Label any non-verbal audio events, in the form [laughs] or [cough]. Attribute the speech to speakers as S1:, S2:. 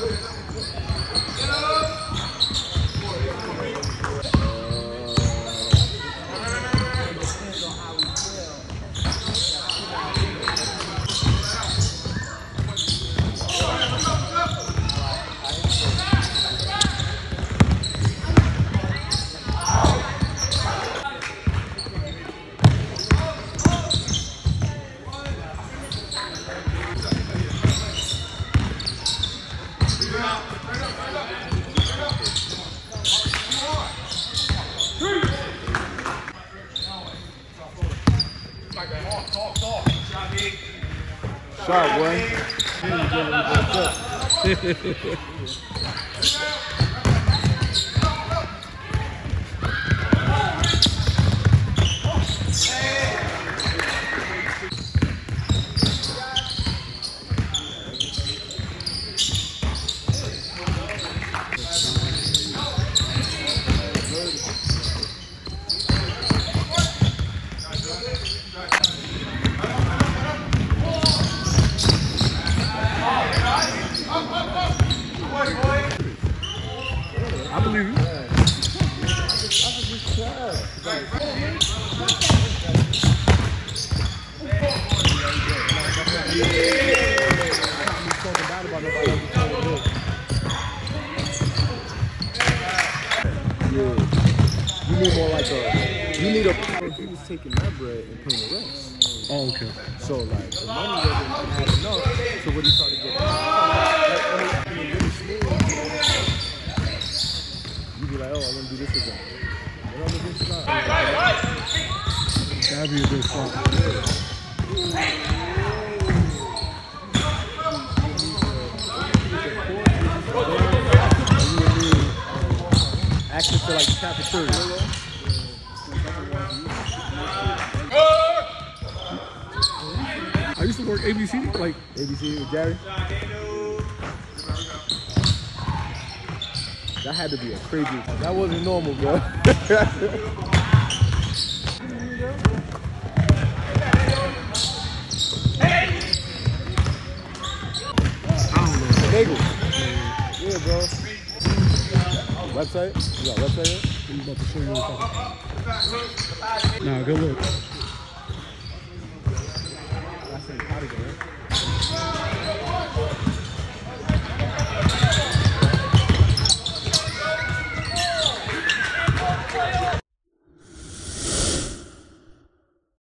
S1: Yeah.
S2: Shot, boy. [laughs] [laughs] You
S1: need more like a. You need a. He was taking that bread and putting the rest.
S2: Oh, okay.
S1: So like the money wasn't enough. So what he started getting. You be like, oh, I want to do this again. What other this is
S2: That'd be a good spot.
S1: Access to like the cafeteria.
S2: I used to work ABC, like,
S1: ABC with Jerry. That had to be a crazy. That wasn't normal, bro. Bagel. Yeah, bro. Website? You got a website yet?
S2: I'm about to show you what I'm talking about. Nah, good look.